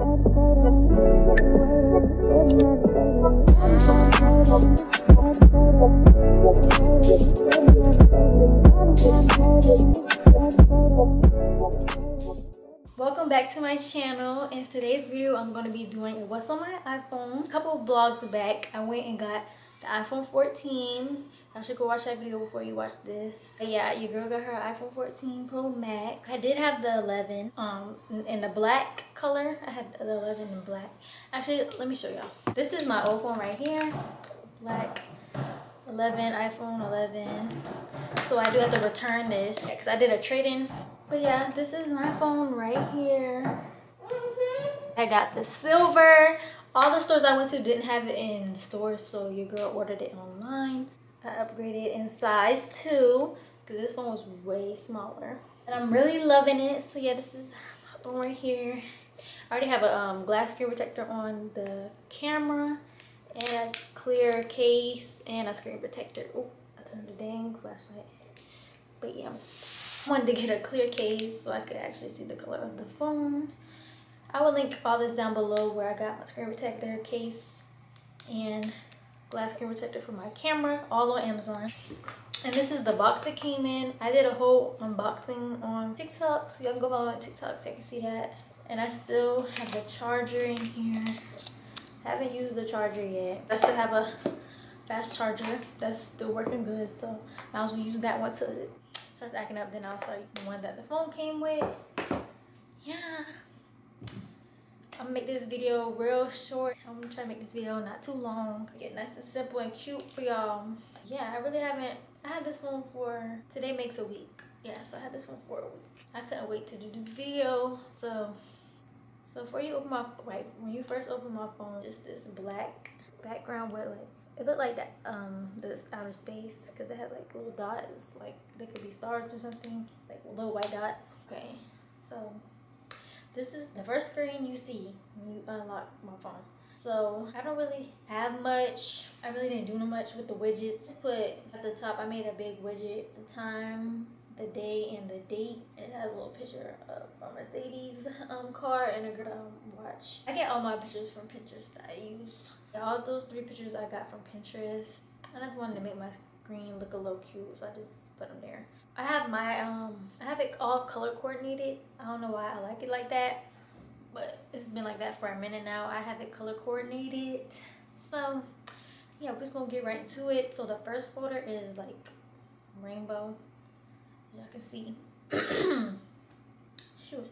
welcome back to my channel. In today's video i'm going to be doing a what's on my iphone. A couple of vlogs back i went and got the iphone 14 I should go watch that video before you watch this. But yeah, your girl got her iPhone 14 Pro Max. I did have the 11 um, in the black color. I had the 11 in black. Actually, let me show y'all. This is my old phone right here. Black 11, iPhone 11. So I do have to return this because I did a trade-in. But yeah, this is my phone right here. I got the silver. All the stores I went to didn't have it in stores, so your girl ordered it online. I upgraded in size too because this one was way smaller. And I'm really loving it. So yeah, this is phone right here. I already have a um, glass screen protector on the camera and a clear case and a screen protector. Oh, I turned the dang flashlight. But yeah, I wanted to get a clear case so I could actually see the color of the phone. I will link all this down below where I got my screen protector case and glass screen protector for my camera, all on Amazon. And this is the box that came in. I did a whole unboxing on TikTok, so y'all can go follow on TikTok so you can see that. And I still have the charger in here. Haven't used the charger yet. I still have a fast charger that's still working good, so I also use that one to start acting up. Then I'll start using the one that the phone came with. Yeah. I'm gonna make this video real short. I'm gonna try to make this video not too long. Get nice and simple and cute for y'all. Yeah, I really haven't, I had this one for, today makes a week. Yeah, so I had this one for a week. I couldn't wait to do this video, so. So before you open my, like when you first open my phone, just this black background with like, it looked like that, um, this outer space, because it had like little dots, like they could be stars or something, like little white dots. Okay, so this is the first screen you see when you unlock my phone. So I don't really have much. I really didn't do much with the widgets. Put at the top, I made a big widget, the time, the day, and the date. It has a little picture of a Mercedes um, car and a um, watch. I get all my pictures from Pinterest that I use. All those three pictures I got from Pinterest. I just wanted to make my screen look a little cute, so I just put them there. I have my, um, I have it all color coordinated. I don't know why I like it like that, but it's been like that for a minute now. I have it color coordinated. So yeah, we're just gonna get right into it. So the first folder is like rainbow, as y'all can see. Shoot.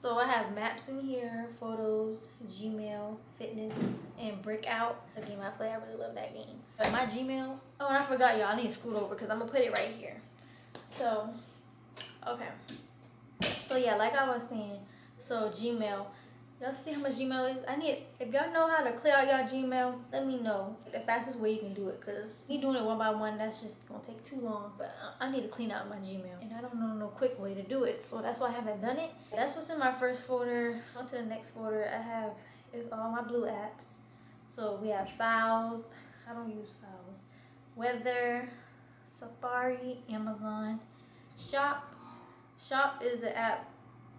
So I have maps in here, photos, Gmail, fitness, and Breakout. The game I play, I really love that game. But my Gmail, oh, and I forgot y'all, I need to scoot over because I'm gonna put it right here. So, okay. So yeah, like I was saying, so Gmail, y'all see how much Gmail is? I need, if y'all know how to clear out y'all Gmail, let me know the fastest way you can do it. Cause me doing it one by one, that's just gonna take too long. But I need to clean out my Gmail. And I don't know no quick way to do it. So that's why I haven't done it. That's what's in my first folder. On to the next folder, I have, is all my blue apps. So we have files. I don't use files. Weather, Safari, Amazon. Shop. Shop is the app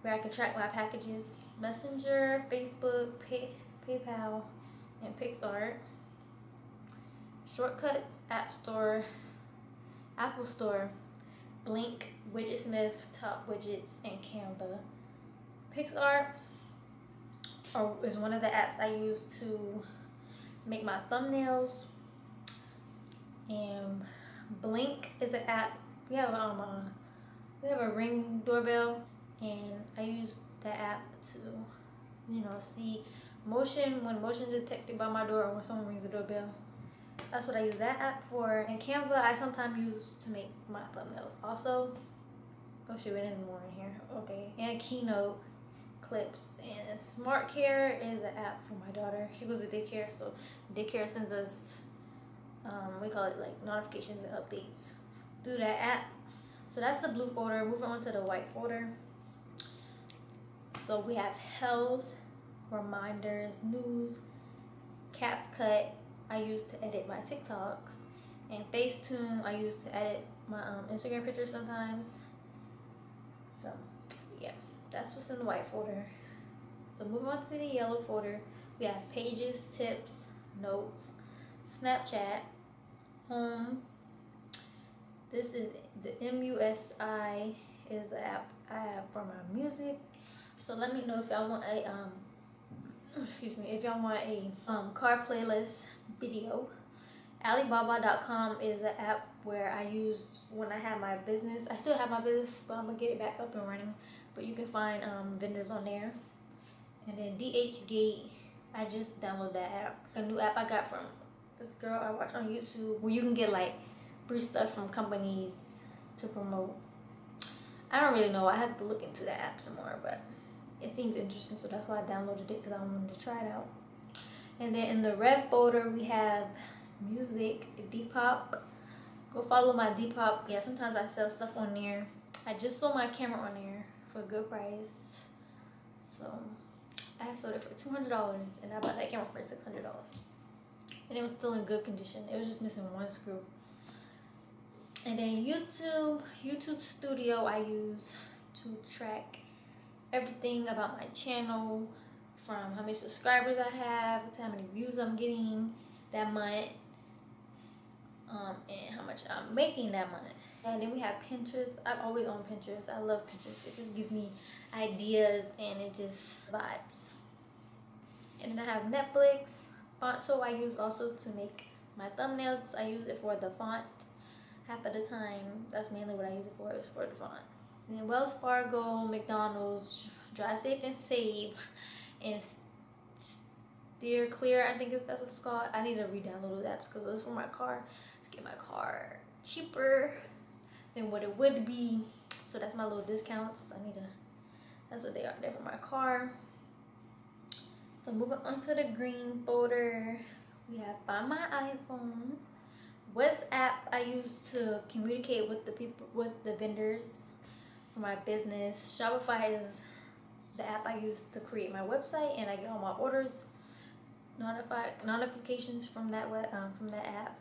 where I can track my packages. Messenger, Facebook, Pay, PayPal, and PicsArt. Shortcuts, App Store, Apple Store, Blink, Widgetsmith, Top Widgets, and Canva. PicsArt is one of the apps I use to make my thumbnails. And Blink is an app. We have um a, we have a ring doorbell, and I use that app to, you know, see motion when motion detected by my door or when someone rings the doorbell. That's what I use that app for. And Canva I sometimes use to make my thumbnails. Also, oh shoot, it is more in here. Okay, and Keynote clips and Smart Care is an app for my daughter. She goes to daycare, so daycare sends us we call it like notifications and updates through that app. So that's the blue folder. Moving on to the white folder. So we have health, reminders, news, CapCut I use to edit my TikToks, and Facetune I use to edit my um, Instagram pictures sometimes. So yeah, that's what's in the white folder. So moving on to the yellow folder, we have pages, tips, notes, Snapchat, home. This is the MUSI is an app I have for my music. So let me know if y'all want a um excuse me if y'all want a um car playlist video. Alibaba.com is an app where I used when I had my business. I still have my business, but I'm gonna get it back up and running. But you can find um, vendors on there. And then DHgate, I just downloaded that app. A new app I got from this girl I watch on YouTube where you can get like free stuff from companies to promote. I don't really know. I have to look into the app some more, but it seemed interesting, so that's why I downloaded it because I wanted to try it out. And then in the red folder, we have music, Depop. Go follow my Depop. Yeah, sometimes I sell stuff on there. I just sold my camera on there for a good price. So I sold it for $200 and I bought that camera for $600. And it was still in good condition. It was just missing one screw. And then YouTube, YouTube Studio I use to track everything about my channel from how many subscribers I have to how many views I'm getting that month um, and how much I'm making that month. And then we have Pinterest. I've always owned Pinterest. I love Pinterest. It just gives me ideas and it just vibes. And then I have Netflix. Phonto I use also to make my thumbnails. I use it for the font half of the time. That's mainly what I use it for, is for the font. And then Wells Fargo, McDonald's, Drive Safe and Save, and Steer Clear, I think that's what it's called. I need to re-download those apps because those for my car. To get my car cheaper than what it would be. So that's my little discounts. I need to, that's what they are there for my car. So moving on to the green folder, we have Find My iPhone. WhatsApp I use to communicate with the people, with the vendors for my business. Shopify is the app I use to create my website and I get all my orders notify notifications from that web, um, from that app.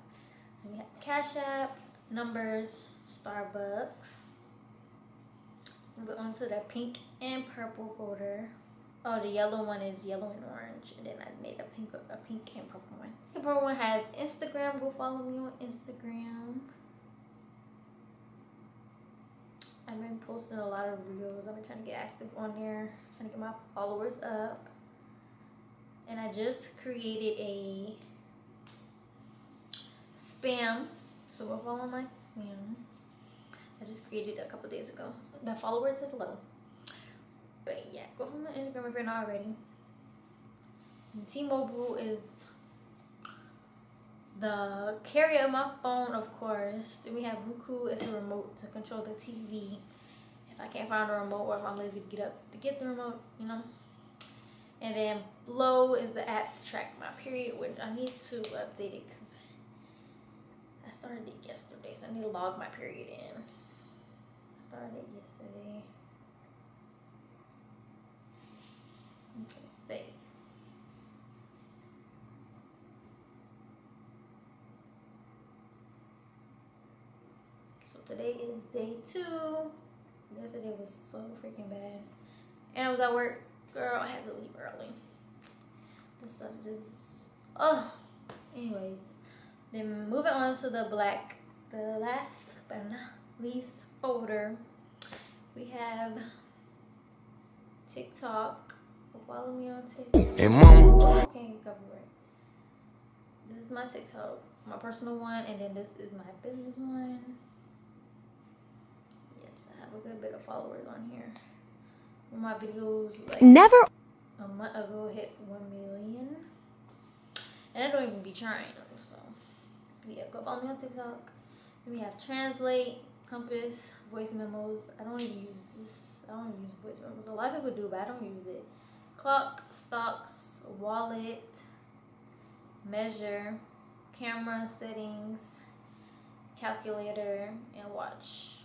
We have Cash App, Numbers, Starbucks. Move on to the pink and purple folder. Oh, the yellow one is yellow and orange, and then I made a pink, a pink and purple one. The purple one has Instagram. Go follow me on Instagram. I've been posting a lot of reels. I've been trying to get active on there, trying to get my followers up. And I just created a spam. So go follow my spam. I just created a couple days ago. So the followers is low. But yeah, go follow my Instagram if you're not already. T-Mobile is the carrier of my phone, of course. Then we have Roku as a remote to control the TV. If I can't find a remote or if I'm lazy to get up to get the remote, you know. And then Flow is the app to track my period, which I need to update it because I started it yesterday, so I need to log my period in. I started it yesterday. Okay, save. So today is day two. Yesterday was so freaking bad. And I was at work. Girl, I had to leave early. This stuff just, oh. Anyways, then moving on to the black, the last but not least folder. We have TikTok. Follow me on TikTok. Hey, mama. Okay, copyright. This is my TikTok, my personal one, and then this is my business one. Yes, I have a good bit of followers on here. My videos like never a month ago hit one million, and I don't even be trying. So yeah, go follow me on TikTok. Then we have Translate, Compass, voice memos. I don't even use this. I don't use voice memos. A lot of people do, but I don't use it. Clock, stocks, wallet, measure, camera settings, calculator, and watch.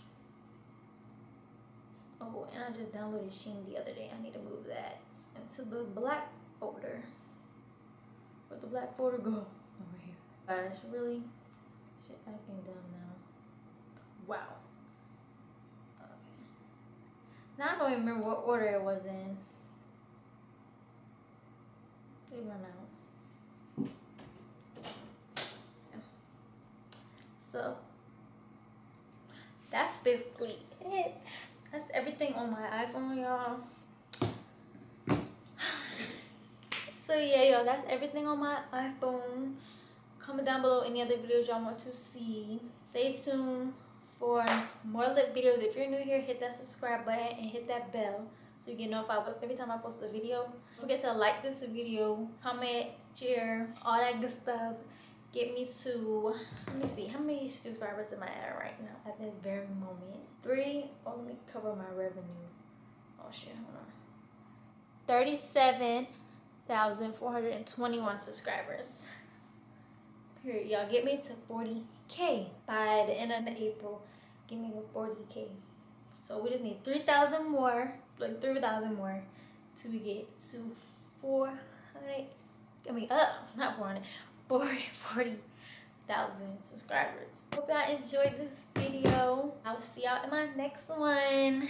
Oh, and I just downloaded Shein the other day. I need to move that into the black folder. Where'd the black folder go? Over here. Gosh, really? Shit, I came down now. Wow. Okay. Now I don't even remember what order it was in. Run out. So that's basically it. That's everything on my iPhone, y'all. So yeah, y'all, that's everything on my iPhone. Comment down below any other videos y'all want to see. Stay tuned for more lip videos. If you're new here, hit that subscribe button and hit that bell so you get notified every time I post a video. Don't forget to like this video, comment, share, all that good stuff. Get me to, let me see, how many subscribers am I at right now at this very moment? Three, oh, let me cover my revenue. Oh shit, hold on. 37,421 subscribers. Period. Y'all get me to 40K by the end of April. Give me the 40K. So we just need 3,000 more, like 3,000 more to get to 400, I mean up, not 400, 40,000 subscribers. Hope y'all enjoyed this video. I'll see y'all in my next one.